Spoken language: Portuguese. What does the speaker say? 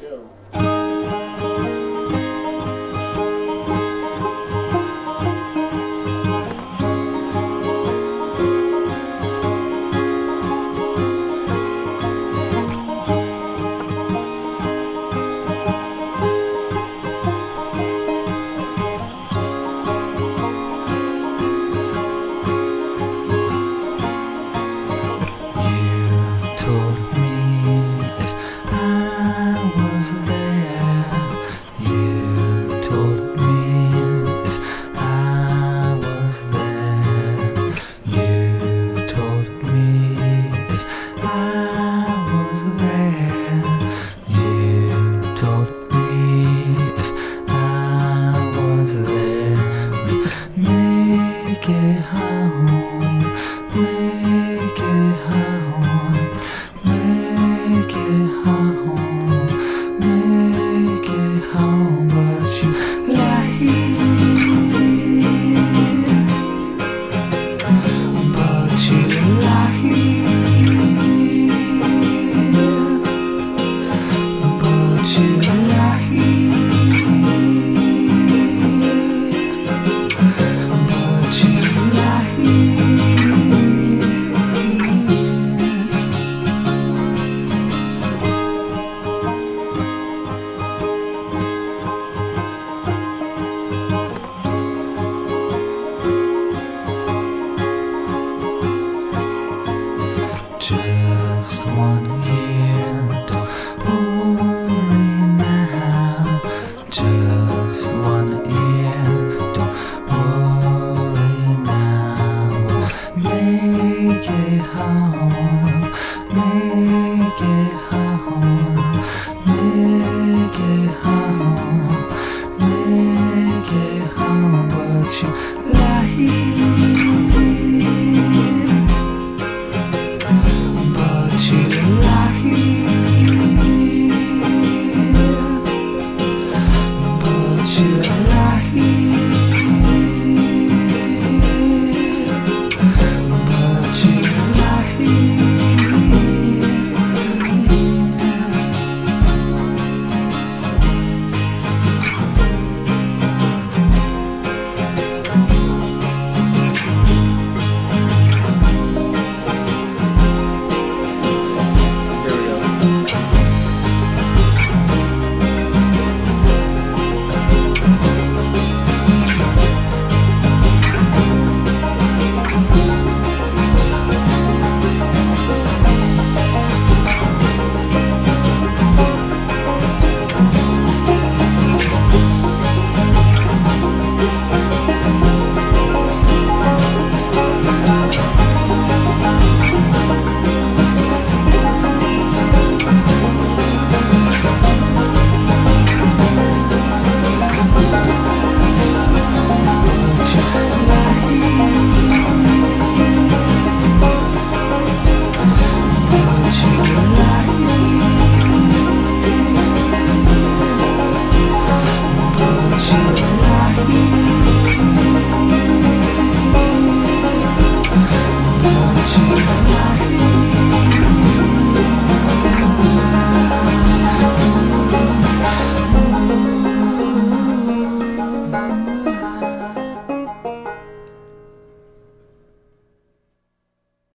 Go. But you lie here.